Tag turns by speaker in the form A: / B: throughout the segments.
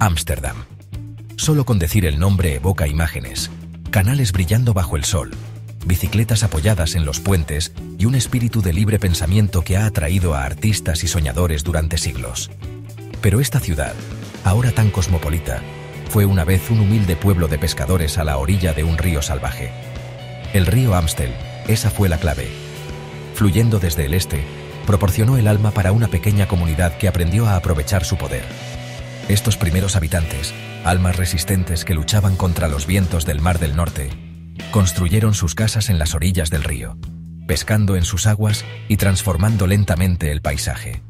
A: Ámsterdam. Solo con decir el nombre evoca imágenes, canales brillando bajo el sol, bicicletas apoyadas en los puentes y un espíritu de libre pensamiento que ha atraído a artistas y soñadores durante siglos. Pero esta ciudad, ahora tan cosmopolita, fue una vez un humilde pueblo de pescadores a la orilla de un río salvaje. El río Amstel, esa fue la clave. Fluyendo desde el este, proporcionó el alma para una pequeña comunidad que aprendió a aprovechar su poder. Estos primeros habitantes, almas resistentes que luchaban contra los vientos del Mar del Norte, construyeron sus casas en las orillas del río, pescando en sus aguas y transformando lentamente el paisaje.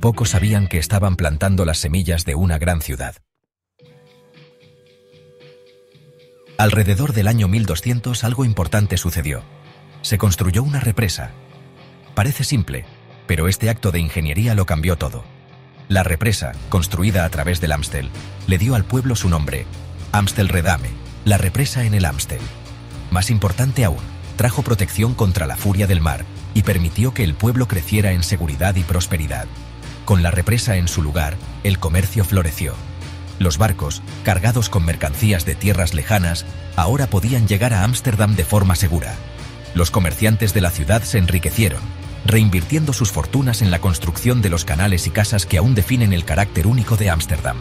A: Pocos sabían que estaban plantando las semillas de una gran ciudad. Alrededor del año 1200 algo importante sucedió. Se construyó una represa. Parece simple, pero este acto de ingeniería lo cambió todo. La represa, construida a través del Amstel, le dio al pueblo su nombre, Amstel Redame, la represa en el Amstel. Más importante aún, trajo protección contra la furia del mar y permitió que el pueblo creciera en seguridad y prosperidad. Con la represa en su lugar, el comercio floreció. Los barcos, cargados con mercancías de tierras lejanas, ahora podían llegar a Ámsterdam de forma segura. Los comerciantes de la ciudad se enriquecieron, reinvirtiendo sus fortunas en la construcción de los canales y casas que aún definen el carácter único de Ámsterdam.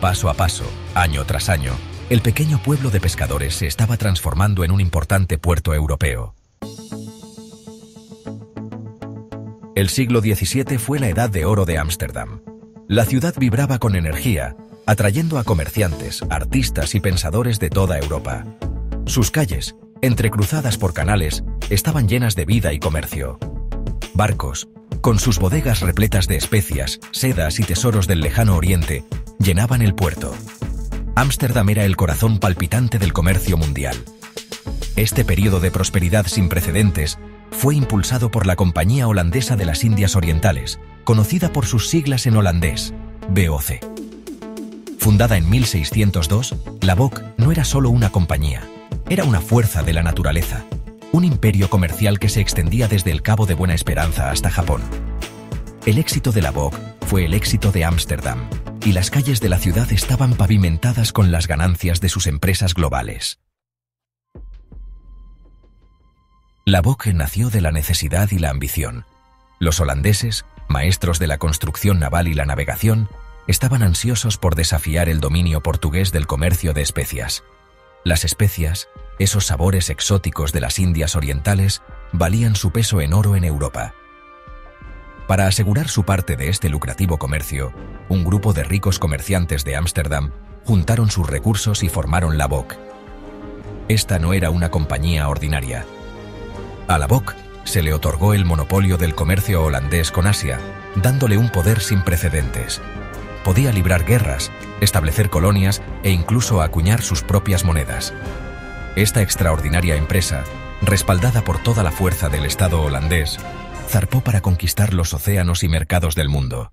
A: Paso a paso, año tras año, el pequeño pueblo de pescadores se estaba transformando en un importante puerto europeo. El siglo XVII fue la edad de oro de Ámsterdam. La ciudad vibraba con energía, atrayendo a comerciantes, artistas y pensadores de toda Europa. Sus calles, entrecruzadas por canales, estaban llenas de vida y comercio. Barcos, con sus bodegas repletas de especias, sedas y tesoros del lejano oriente, llenaban el puerto. Ámsterdam era el corazón palpitante del comercio mundial. Este periodo de prosperidad sin precedentes fue impulsado por la Compañía Holandesa de las Indias Orientales, conocida por sus siglas en holandés, BOC. Fundada en 1602, la BOC no era solo una compañía, era una fuerza de la naturaleza, un imperio comercial que se extendía desde el Cabo de Buena Esperanza hasta Japón. El éxito de la BOC fue el éxito de Ámsterdam, y las calles de la ciudad estaban pavimentadas con las ganancias de sus empresas globales. La Boque nació de la necesidad y la ambición. Los holandeses, maestros de la construcción naval y la navegación, estaban ansiosos por desafiar el dominio portugués del comercio de especias. Las especias, esos sabores exóticos de las Indias orientales, valían su peso en oro en Europa. Para asegurar su parte de este lucrativo comercio, un grupo de ricos comerciantes de Ámsterdam juntaron sus recursos y formaron la BOC. Esta no era una compañía ordinaria. A la BOC se le otorgó el monopolio del comercio holandés con Asia, dándole un poder sin precedentes. Podía librar guerras, establecer colonias e incluso acuñar sus propias monedas. Esta extraordinaria empresa, respaldada por toda la fuerza del Estado holandés, zarpó para conquistar los océanos y mercados del mundo.